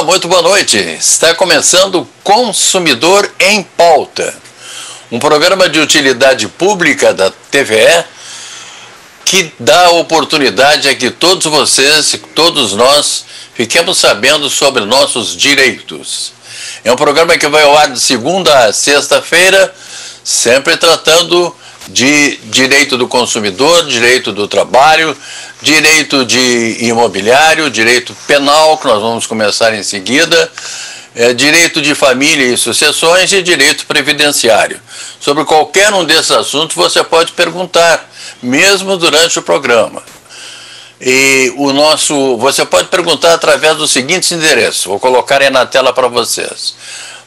Olá, muito boa noite. Está começando Consumidor em Pauta, um programa de utilidade pública da TVE que dá oportunidade a que todos vocês todos nós fiquemos sabendo sobre nossos direitos. É um programa que vai ao ar de segunda a sexta-feira, sempre tratando de direito do consumidor, direito do trabalho, direito de imobiliário, direito penal, que nós vamos começar em seguida, é, direito de família e sucessões e direito previdenciário. Sobre qualquer um desses assuntos você pode perguntar, mesmo durante o programa. E o nosso, você pode perguntar através do seguinte endereço, vou colocar aí na tela para vocês.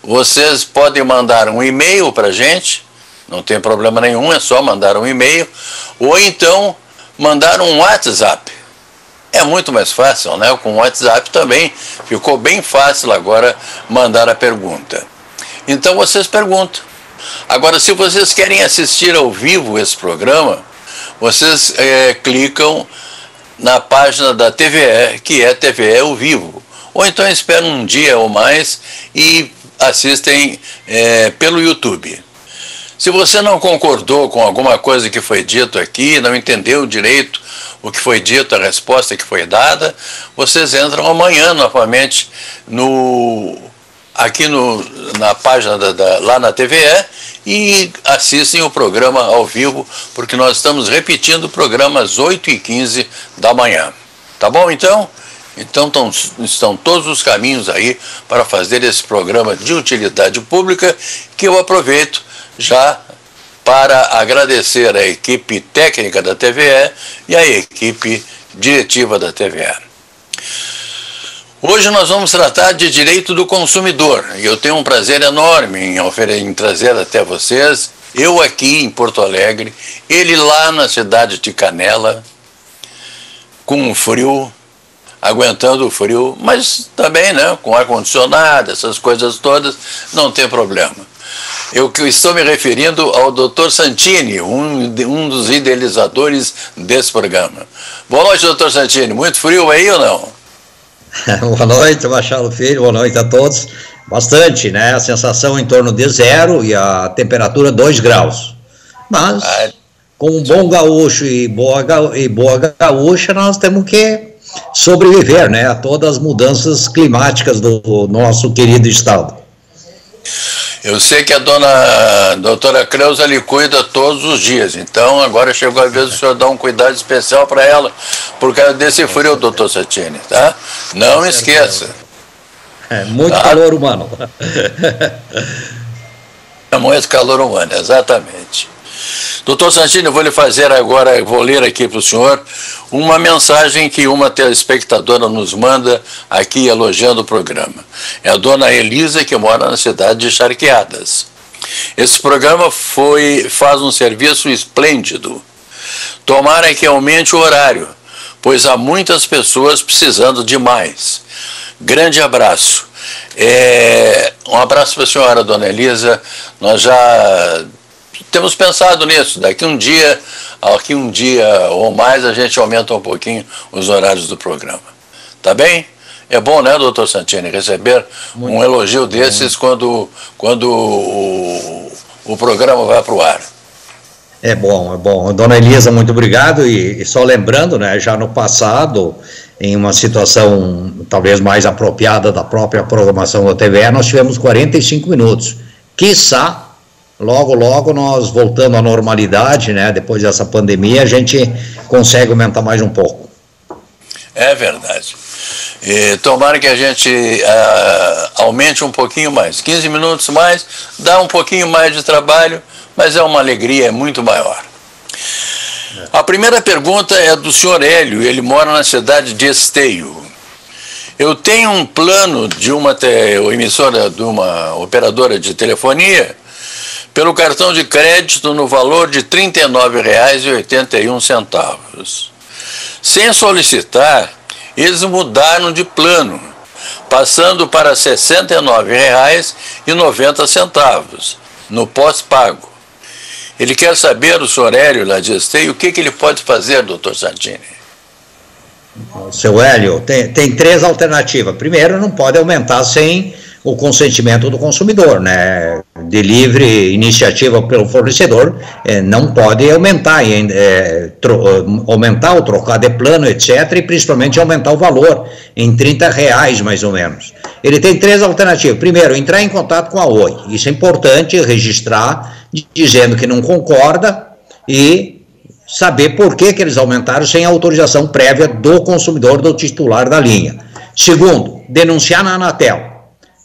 Vocês podem mandar um e-mail para a gente, não tem problema nenhum, é só mandar um e-mail, ou então mandar um WhatsApp. É muito mais fácil, né? Com o WhatsApp também ficou bem fácil agora mandar a pergunta. Então vocês perguntam. Agora, se vocês querem assistir ao vivo esse programa, vocês é, clicam na página da TVE, que é TVE ao vivo. Ou então esperam um dia ou mais e assistem é, pelo YouTube. Se você não concordou com alguma coisa que foi dito aqui, não entendeu direito o que foi dito, a resposta que foi dada, vocês entram amanhã novamente no aqui no, na página da, da, lá na TVE e assistem o programa ao vivo, porque nós estamos repetindo o programa às 8h15 da manhã. Tá bom então? Então tão, estão todos os caminhos aí para fazer esse programa de utilidade pública que eu aproveito já para agradecer a equipe técnica da TVE e a equipe diretiva da TVE. Hoje nós vamos tratar de direito do consumidor e eu tenho um prazer enorme em, em trazer até vocês, eu aqui em Porto Alegre, ele lá na cidade de Canela, com frio, aguentando o frio, mas também né, com ar-condicionado, essas coisas todas, não tem problema. Eu estou me referindo ao Dr. Santini, um, um dos idealizadores desse programa. Boa noite, doutor Santini. Muito frio aí ou não? boa noite, Machado Filho. Boa noite a todos. Bastante, né? A sensação em torno de zero e a temperatura 2 graus. Mas, ah, com um bom gaúcho e boa, e boa gaúcha, nós temos que sobreviver, né? A todas as mudanças climáticas do nosso querido estado. Eu sei que a dona a doutora Creuza lhe cuida todos os dias, então agora chegou a vez do senhor dar um cuidado especial para ela, por causa desse frio, doutor Satini, tá? Não esqueça. É, muito tá? calor humano. É muito calor humano, exatamente. Doutor Santini, eu vou lhe fazer agora, vou ler aqui para o senhor uma mensagem que uma telespectadora nos manda aqui elogiando o programa. É a dona Elisa, que mora na cidade de Charqueadas. Esse programa foi, faz um serviço esplêndido. Tomara que aumente o horário, pois há muitas pessoas precisando de mais. Grande abraço. É, um abraço para a senhora, dona Elisa. Nós já temos pensado nisso. Daqui um dia, aqui um dia ou mais, a gente aumenta um pouquinho os horários do programa. Tá bem? É bom, né, doutor Santini, receber muito um elogio desses quando, quando o, o programa vai para o ar. É bom, é bom. Dona Elisa, muito obrigado. E, e, só lembrando, né, já no passado, em uma situação talvez mais apropriada da própria programação da TVE, nós tivemos 45 minutos. Quiçá logo, logo nós voltando à normalidade, né? Depois dessa pandemia, a gente consegue aumentar mais um pouco. É verdade. E tomara que a gente uh, aumente um pouquinho mais. 15 minutos mais, dá um pouquinho mais de trabalho, mas é uma alegria muito maior. A primeira pergunta é do senhor Hélio, ele mora na cidade de Esteio. Eu tenho um plano de uma emissora, de uma operadora de telefonia, pelo cartão de crédito no valor de R$ 39,81. Sem solicitar, eles mudaram de plano, passando para R$ 69,90 no pós-pago. Ele quer saber, o senhor de Esteio, o que, que ele pode fazer, doutor Santini? Seu Hélio, tem, tem três alternativas. Primeiro, não pode aumentar sem o consentimento do consumidor, né? De livre iniciativa pelo fornecedor, é, não pode aumentar, é, tro, aumentar ou trocar de plano, etc., e principalmente aumentar o valor em 30 reais, mais ou menos. Ele tem três alternativas. Primeiro, entrar em contato com a Oi. Isso é importante, registrar, dizendo que não concorda e saber por que, que eles aumentaram sem autorização prévia do consumidor, do titular da linha. Segundo, denunciar na Anatel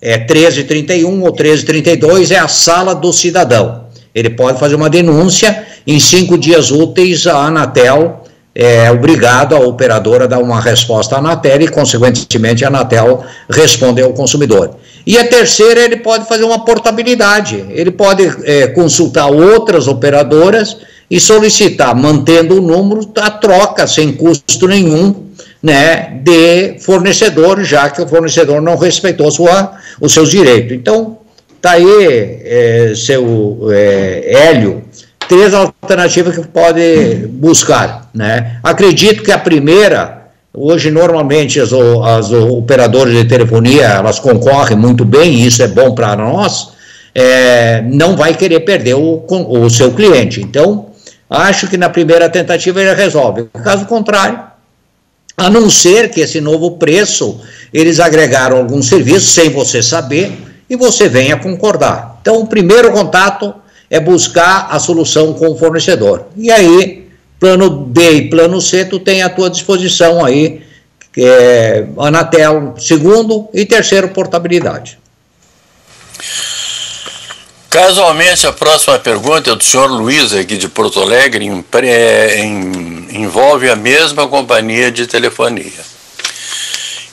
é 1331 ou 1332 é a sala do cidadão. Ele pode fazer uma denúncia, em cinco dias úteis a Anatel é obrigado a operadora a dar uma resposta à Anatel e, consequentemente, a Anatel responde ao consumidor. E a terceira, ele pode fazer uma portabilidade, ele pode é, consultar outras operadoras e solicitar, mantendo o número, a troca sem custo nenhum né, de fornecedor, já que o fornecedor não respeitou sua, os seus direitos. Então, está aí, é, seu é, Hélio, três alternativas que pode buscar. Né? Acredito que a primeira, hoje normalmente as, as operadoras de telefonia, elas concorrem muito bem, e isso é bom para nós, é, não vai querer perder o, o seu cliente. Então, acho que na primeira tentativa ele resolve. Caso contrário, a não ser que esse novo preço, eles agregaram alguns serviços sem você saber e você venha concordar. Então, o primeiro contato é buscar a solução com o fornecedor. E aí, plano B e plano C, tu tem à tua disposição aí, é Anatel, segundo, e terceiro, portabilidade. Casualmente, a próxima pergunta é do senhor Luiz, aqui de Porto Alegre, em, em, envolve a mesma companhia de telefonia.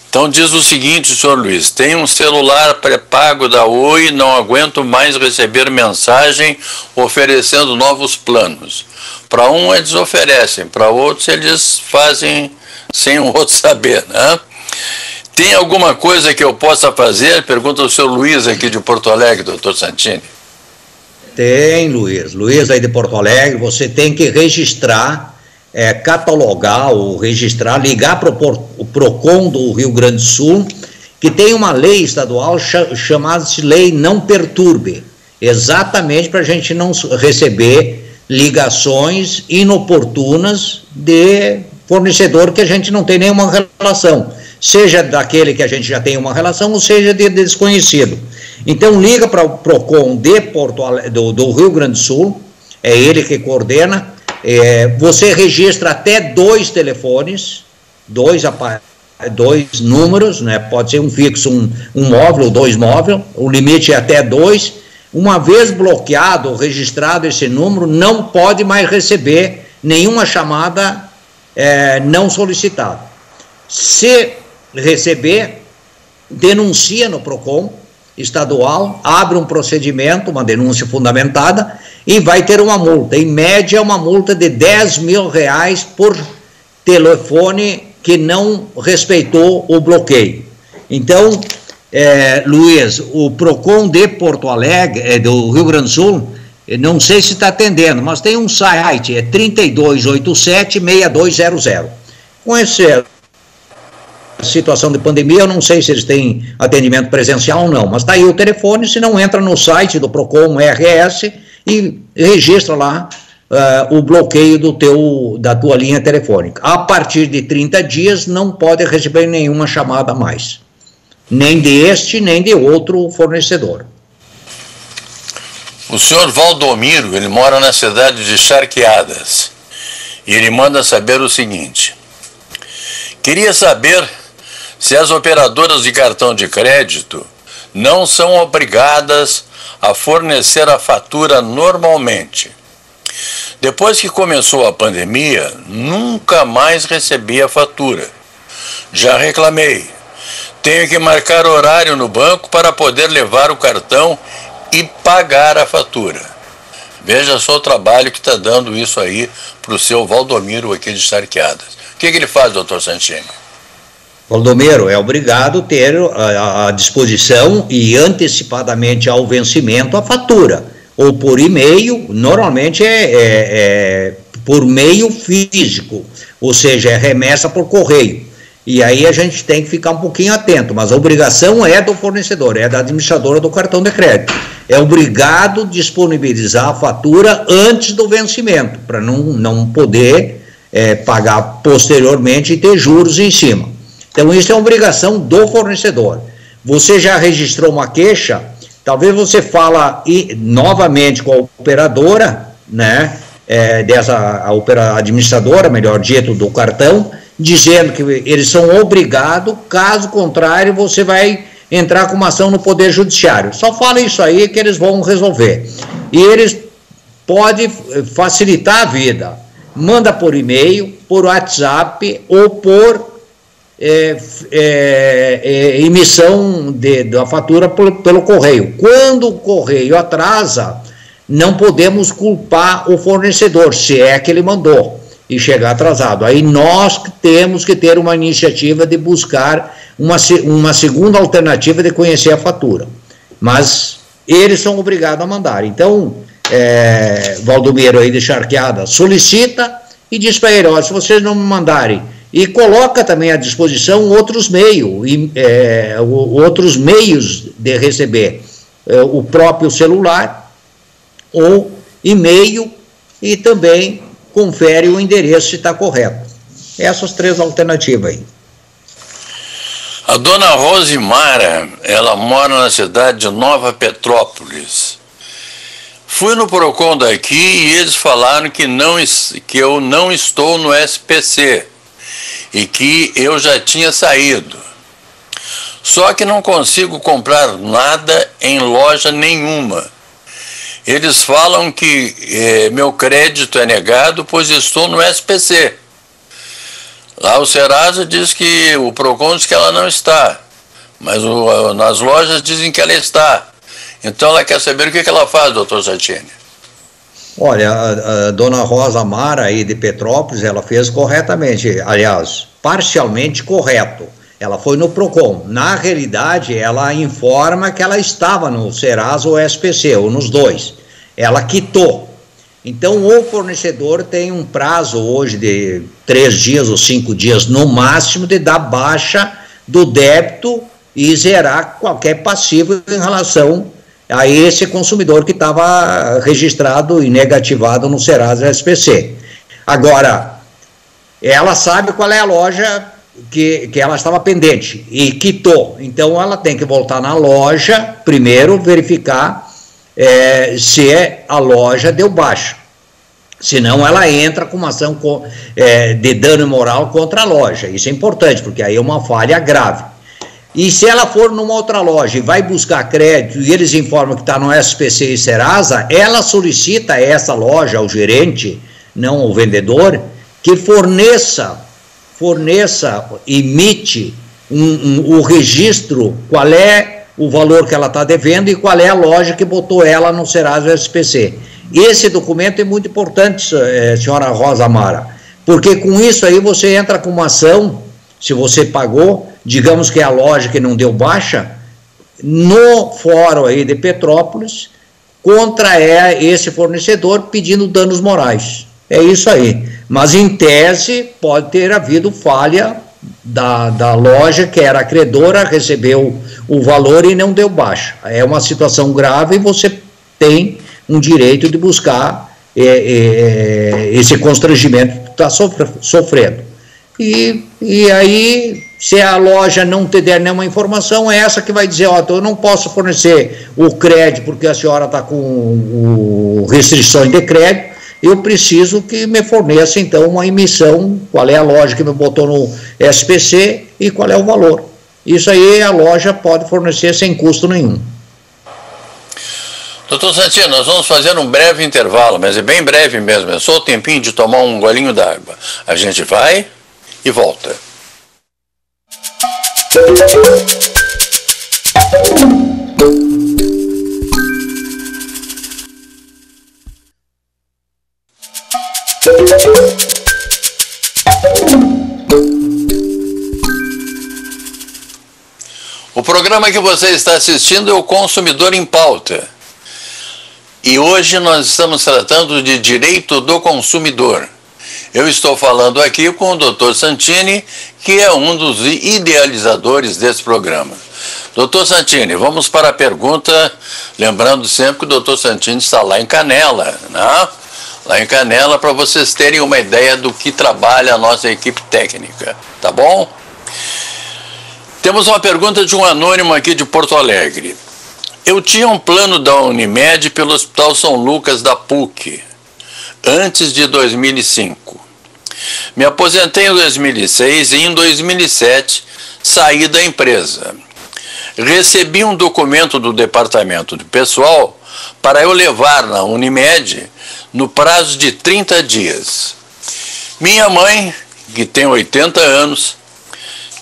Então diz o seguinte, senhor Luiz, tem um celular pré-pago da Oi, não aguento mais receber mensagem oferecendo novos planos. Para um eles oferecem, para outros eles fazem sem o outro saber, né? Tem alguma coisa que eu possa fazer? Pergunta o senhor Luiz aqui de Porto Alegre, doutor Santini. Tem, Luiz. Luiz aí de Porto Alegre, você tem que registrar, é, catalogar ou registrar, ligar para o PROCON do Rio Grande do Sul, que tem uma lei estadual chamada-se Lei Não Perturbe, exatamente para a gente não receber ligações inoportunas de fornecedor que a gente não tem nenhuma relação, seja daquele que a gente já tem uma relação, ou seja de desconhecido. Então liga para o PROCON de Porto do, do, Rio Grande do Sul, é ele que coordena. É, você registra até dois telefones, dois, dois números, né? pode ser um fixo, um, um móvel, dois móveis, o limite é até dois. Uma vez bloqueado ou registrado esse número, não pode mais receber nenhuma chamada é, não solicitada. Se receber, denuncia no PROCON, estadual, abre um procedimento, uma denúncia fundamentada, e vai ter uma multa. Em média, uma multa de 10 mil reais por telefone que não respeitou o bloqueio. Então, é, Luiz, o PROCON de Porto Alegre, é, do Rio Grande do Sul, não sei se está atendendo, mas tem um site, é 3287-6200. Com esse situação de pandemia, eu não sei se eles têm atendimento presencial ou não, mas está aí o telefone, se não entra no site do Procon RS e registra lá uh, o bloqueio do teu, da tua linha telefônica. A partir de 30 dias não pode receber nenhuma chamada mais, nem de este, nem de outro fornecedor. O senhor Valdomiro, ele mora na cidade de Charqueadas, e ele manda saber o seguinte: Queria saber se as operadoras de cartão de crédito não são obrigadas a fornecer a fatura normalmente. Depois que começou a pandemia, nunca mais recebi a fatura. Já reclamei. Tenho que marcar horário no banco para poder levar o cartão e pagar a fatura. Veja só o trabalho que está dando isso aí para o seu Valdomiro aqui de Sarqueadas. O que, que ele faz, doutor Santini? Valdomiro é obrigado ter à disposição e antecipadamente ao vencimento a fatura, ou por e-mail, normalmente é, é, é por meio físico, ou seja, é remessa por correio. E aí a gente tem que ficar um pouquinho atento, mas a obrigação é do fornecedor, é da administradora do cartão de crédito. É obrigado disponibilizar a fatura antes do vencimento, para não, não poder é, pagar posteriormente e ter juros em cima. Então, isso é obrigação do fornecedor. Você já registrou uma queixa, talvez você fala e, novamente com a operadora, né, é, dessa a administradora, melhor dito, do cartão, dizendo que eles são obrigados, caso contrário, você vai entrar com uma ação no Poder Judiciário. Só fala isso aí que eles vão resolver. E eles podem facilitar a vida. Manda por e-mail, por WhatsApp ou por é, é, é, emissão de, da fatura pelo, pelo correio. Quando o correio atrasa, não podemos culpar o fornecedor, se é que ele mandou e chegar atrasado. Aí nós temos que ter uma iniciativa de buscar uma, uma segunda alternativa de conhecer a fatura. Mas eles são obrigados a mandar. Então, é, Valdomiro aí de Charqueada solicita e diz para ele: se vocês não me mandarem, e coloca também à disposição outros meios, é, outros meios de receber é, o próprio celular ou e-mail e também confere o endereço se está correto. Essas três alternativas aí. A dona Rosimara, ela mora na cidade de Nova Petrópolis. Fui no Procon daqui e eles falaram que, não, que eu não estou no SPC e que eu já tinha saído. Só que não consigo comprar nada em loja nenhuma. Eles falam que eh, meu crédito é negado, pois estou no SPC. Lá o Serasa diz que o Procon diz que ela não está, mas o, nas lojas dizem que ela está. Então ela quer saber o que, que ela faz, doutor Zatini. Olha, a, a, dona Rosa Mara aí de Petrópolis, ela fez corretamente, aliás, parcialmente correto. Ela foi no PROCON. Na realidade, ela informa que ela estava no Serasa ou SPC, ou nos dois. Ela quitou. Então, o fornecedor tem um prazo hoje de três dias ou cinco dias no máximo de dar baixa do débito e zerar qualquer passivo em relação a esse consumidor que estava registrado e negativado no Serasa SPC. Agora, ela sabe qual é a loja que, que ela estava pendente e quitou. Então ela tem que voltar na loja, primeiro verificar é, se a loja deu baixa. Senão ela entra com uma ação é, de dano moral contra a loja. Isso é importante, porque aí é uma falha grave. E se ela for numa outra loja e vai buscar crédito e eles informam que está no SPC e Serasa, ela solicita a essa loja, ao gerente, não ao vendedor, que forneça forneça, emite um, um, o registro, qual é o valor que ela está devendo e qual é a loja que botou ela no Serasa SPC. Esse documento é muito importante, eh, senhora Rosa Mara, porque com isso aí você entra com uma ação, se você pagou, digamos que é a loja que não deu baixa, no fórum aí de Petrópolis, contra é esse fornecedor pedindo danos morais. É isso aí. Mas, em tese, pode ter havido falha da, da loja que era credora, recebeu o valor e não deu baixa. É uma situação grave e você tem um direito de buscar é, é, esse constrangimento que está sofrendo. E, e aí, se a loja não te der nenhuma informação, é essa que vai dizer, ó, eu não posso fornecer o crédito porque a senhora está com o, restrições de crédito, eu preciso que me forneça então uma emissão, qual é a loja que me botou no SPC e qual é o valor. Isso aí a loja pode fornecer sem custo nenhum. Doutor Santino, nós vamos fazer um breve intervalo, mas é bem breve mesmo, é só o tempinho de tomar um golinho d'água. A gente vai e volta. O programa que você está assistindo é o Consumidor em Pauta. E hoje nós estamos tratando de direito do consumidor. Eu estou falando aqui com o Dr. Santini, que é um dos idealizadores desse programa. Doutor Santini, vamos para a pergunta, lembrando sempre que o doutor Santini está lá em Canela, né? Lá em Canela, para vocês terem uma ideia do que trabalha a nossa equipe técnica, tá bom? Temos uma pergunta de um anônimo aqui de Porto Alegre. Eu tinha um plano da Unimed pelo Hospital São Lucas da PUC, antes de 2005. Me aposentei em 2006 e em 2007 saí da empresa recebi um documento do departamento de pessoal para eu levar na Unimed no prazo de 30 dias. Minha mãe, que tem 80 anos,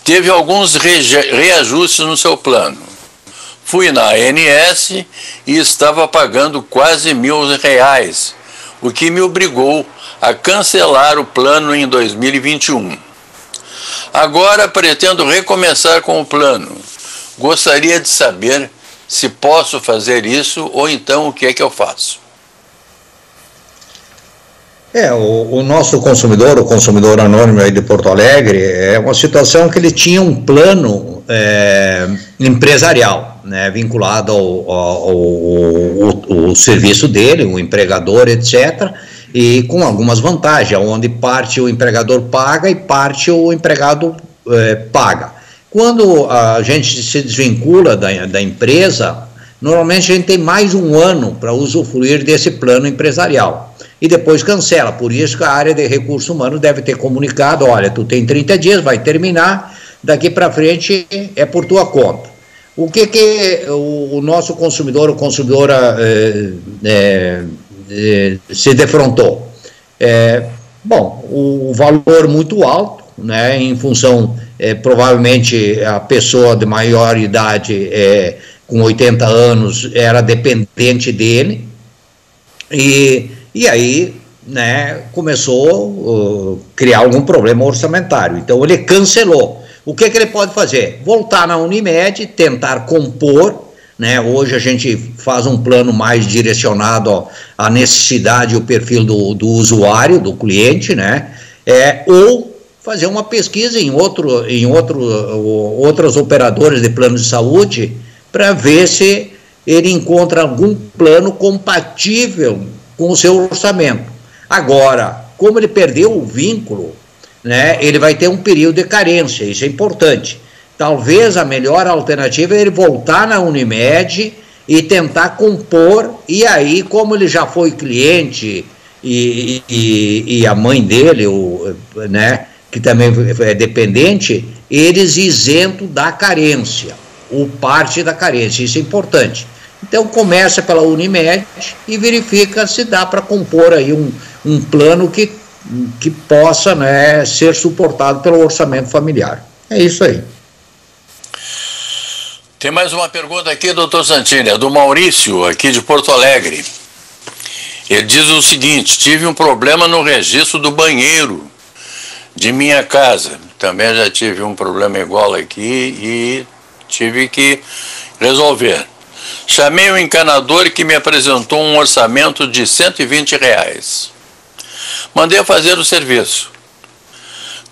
teve alguns reajustes no seu plano. Fui na ANS e estava pagando quase mil reais, o que me obrigou a cancelar o plano em 2021. Agora pretendo recomeçar com o plano Gostaria de saber se posso fazer isso ou então o que é que eu faço. É, o, o, nosso consumidor, o consumidor anônimo aí de Porto Alegre, é uma situação que ele tinha um plano é, empresarial, né, vinculado ao, ao, ao, ao, serviço dele, o empregador, etc., e com algumas vantagens, onde parte o empregador paga e parte o empregado é, paga. Quando a gente se desvincula da, da empresa, normalmente a gente tem mais um ano para usufruir desse plano empresarial. E depois cancela. Por isso que a área de recursos humanos deve ter comunicado: olha, tu tem 30 dias, vai terminar, daqui para frente é por tua conta. O que, que o, o nosso consumidor ou consumidora é, é, é, se defrontou? É, bom, o valor muito alto, né, em função é, provavelmente a pessoa de maior idade, é, com 80 anos, era dependente dele, e, e aí né, começou a uh, criar algum problema orçamentário. Então ele cancelou. O que, que ele pode fazer? Voltar na Unimed, tentar compor. Né, hoje a gente faz um plano mais direcionado à necessidade e o perfil do, do usuário, do cliente, né, é, ou fazer uma pesquisa em, outro, em outro, outras operadoras de plano de saúde para ver se ele encontra algum plano compatível com o seu orçamento. Agora, como ele perdeu o vínculo, né, ele vai ter um período de carência, isso é importante. Talvez a melhor alternativa é ele voltar na Unimed e tentar compor, e aí, como ele já foi cliente e, e, e a mãe dele, o, né, que também é dependente, eles isentam da carência, ou parte da carência, isso é importante. Então começa pela Unimed e verifica se dá para compor aí um, um plano que, que possa né, ser suportado pelo orçamento familiar. É isso aí. Tem mais uma pergunta aqui, doutor Santini, é do Maurício, aqui de Porto Alegre. Ele diz o seguinte: tive um problema no registro do banheiro de minha casa. Também já tive um problema igual aqui e tive que resolver. Chamei o encanador que me apresentou um orçamento de 120 reais. Mandei fazer o serviço.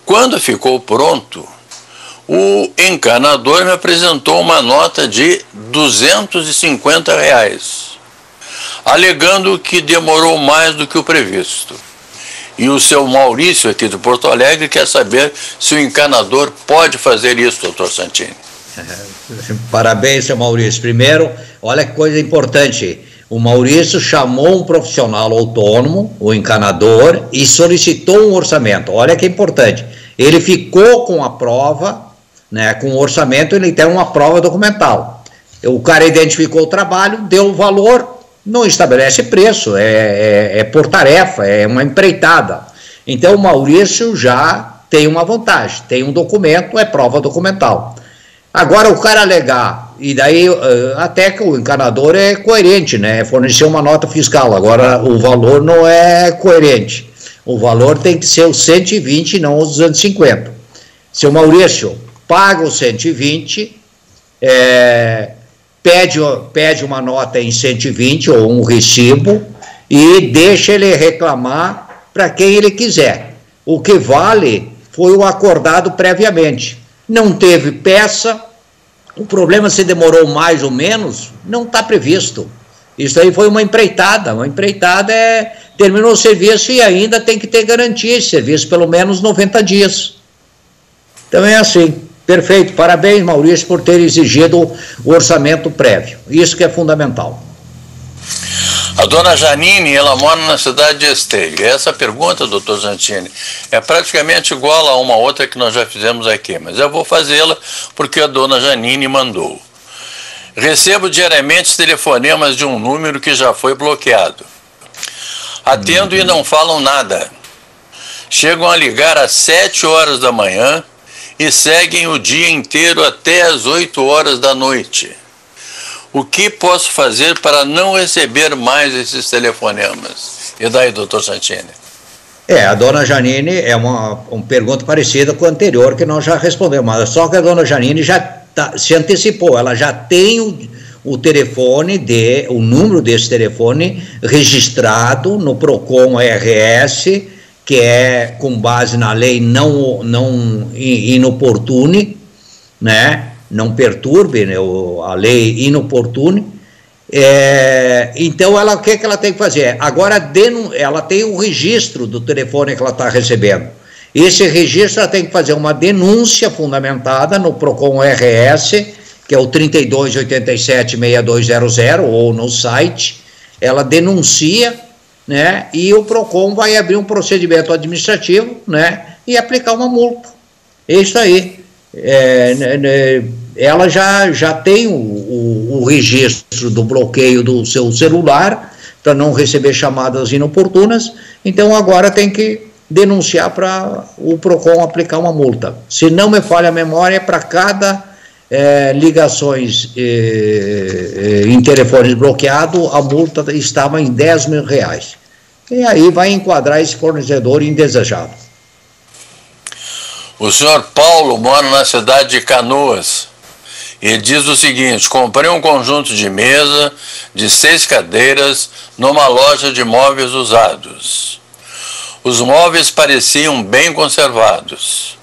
Quando ficou pronto, o encanador me apresentou uma nota de 250 reais, alegando que demorou mais do que o previsto. E o seu Maurício, aqui de Porto Alegre, quer saber se o encanador pode fazer isso, doutor Santini. Parabéns, seu Maurício. Primeiro, olha que coisa importante. O Maurício chamou um profissional autônomo, o encanador, e solicitou um orçamento. Olha que importante. Ele ficou com a prova, né, com o orçamento, ele tem uma prova documental. O cara identificou o trabalho, deu o valor, não estabelece preço, é, é, é, por tarefa, é uma empreitada. Então o Maurício já tem uma vantagem, tem um documento, é prova documental. Agora o cara alegar, e daí eh, até que o encanador é coerente, né? Fornecer uma nota fiscal. Agora o valor não é coerente. O valor tem que ser os 120 não os 250. Seu Maurício, paga os 120, é, pede, pede uma nota em 120 ou um recibo e deixa ele reclamar para quem ele quiser. O que vale foi o acordado previamente. Não teve peça, o problema se demorou mais ou menos, não está previsto. Isso aí foi uma empreitada. Uma empreitada é terminou o serviço e ainda tem que ter garantia de serviço, pelo menos 90 dias. Então é assim. Perfeito. Parabéns, Maurício, por ter exigido o orçamento prévio. Isso que é fundamental. A dona Janine, ela mora na cidade de Esteio. Essa pergunta, doutor Zantini, é praticamente igual a uma outra que nós já fizemos aqui, mas eu vou fazê-la porque a dona Janine mandou. Recebo diariamente telefonemas de um número que já foi bloqueado. Atendo uhum. e não falam nada. Chegam a ligar às 7 horas da manhã e seguem o dia inteiro até às 8 horas da noite. O que posso fazer para não receber mais esses telefonemas? E daí, doutor Santini? É, a dona Janine é uma, uma pergunta parecida com a anterior que nós já respondemos, mas só que a dona Janine já tá, se antecipou, ela já tem o, o telefone, de, o número desse telefone registrado no PROCON RS, que é com base na lei não, não inoportune, né? Não perturbe né, a lei inoportune. É, então, ela, o que, que ela tem que fazer? Agora, ela tem o registro do telefone que ela está recebendo. Esse registro ela tem que fazer uma denúncia fundamentada no PROCON RS, que é o 3287-6200, ou no site. Ela denuncia, né? E o PROCON vai abrir um procedimento administrativo, né? E aplicar uma multa. É isso aí. É, né, né ela já, já tem o, o, o registro do bloqueio do seu celular para não receber chamadas inoportunas, então agora tem que denunciar para o PROCON aplicar uma multa. Se não me falha a memória, para cada é, ligações é, em telefones bloqueado, a multa estava em 10 mil reais. E aí vai enquadrar esse fornecedor indesejado. O senhor Paulo mora na cidade de Canoas. E diz o seguinte: comprei um conjunto de mesa de seis cadeiras numa loja de móveis usados. Os móveis pareciam bem conservados.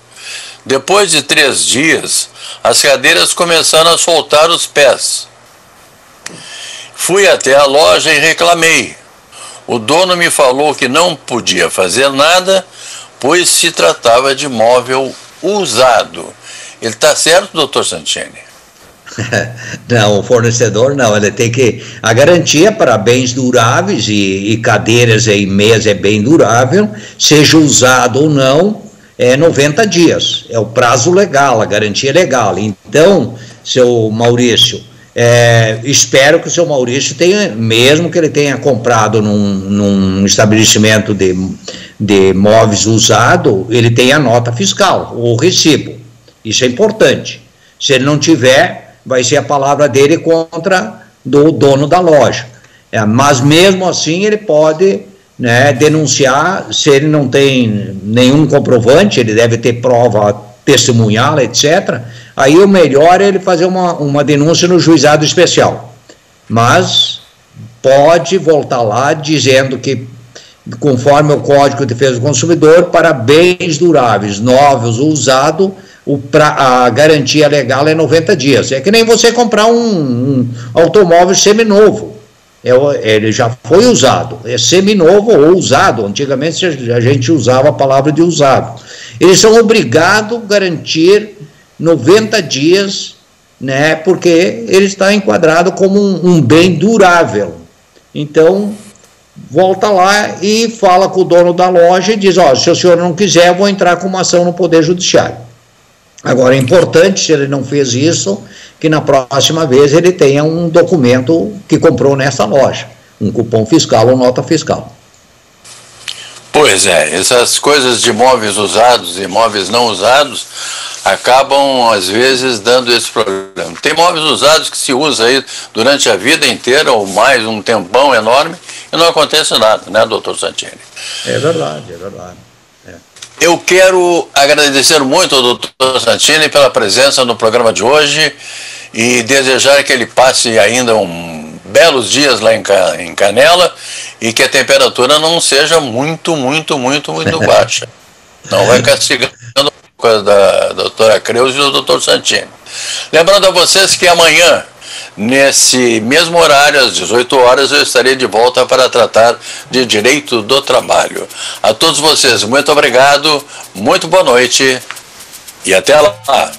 Depois de três dias, as cadeiras começaram a soltar os pés. Fui até a loja e reclamei. O dono me falou que não podia fazer nada, pois se tratava de móvel usado. Ele está certo, doutor Santini? não, o fornecedor não, ele tem que. A garantia para bens duráveis e, e cadeiras em mesa é bem durável, seja usado ou não, é 90 dias. É o prazo legal, a garantia legal. Então, seu Maurício, é, espero que o seu Maurício tenha, mesmo que ele tenha comprado num, num estabelecimento de, de móveis usado, ele tenha nota fiscal, ou recibo. Isso é importante. Se ele não tiver, vai ser a palavra dele contra do dono da loja. É, mas mesmo assim ele pode né, denunciar, se ele não tem nenhum comprovante, ele deve ter prova testemunhal, etc. Aí o melhor é ele fazer uma, uma denúncia no juizado especial. Mas pode voltar lá dizendo que, conforme o Código de Defesa do Consumidor, para bens duráveis, novos ou usados, o pra, a garantia legal é 90 dias. É que nem você comprar um, um automóvel seminovo. É, ele já foi usado, é seminovo ou usado. Antigamente a gente usava a palavra de usado. Eles são obrigados a garantir 90 dias, né, porque ele está enquadrado como um, um bem durável. Então, volta lá e fala com o dono da loja e diz: Ó, se o senhor não quiser, eu vou entrar com uma ação no Poder Judiciário. Agora, é importante, se ele não fez isso, que na próxima vez ele tenha um documento que comprou nessa loja, um cupom fiscal ou nota fiscal. Pois é, essas coisas de móveis usados e móveis não usados acabam, às vezes, dando esse problema. Tem móveis usados que se usa aí durante a vida inteira ou mais um tempão enorme e não acontece nada, né, doutor Santini? É verdade, é verdade. Eu quero agradecer muito ao doutor Santini pela presença no programa de hoje e desejar que ele passe ainda um belos dias lá em Canela e que a temperatura não seja muito, muito, muito, muito baixa. Não vai castigando da doutora Creus e do doutor Santini. Lembrando a vocês que amanhã, nesse mesmo horário, às 18 horas, eu estarei de volta para tratar de direito do trabalho. A todos vocês, muito obrigado, muito boa noite e até lá.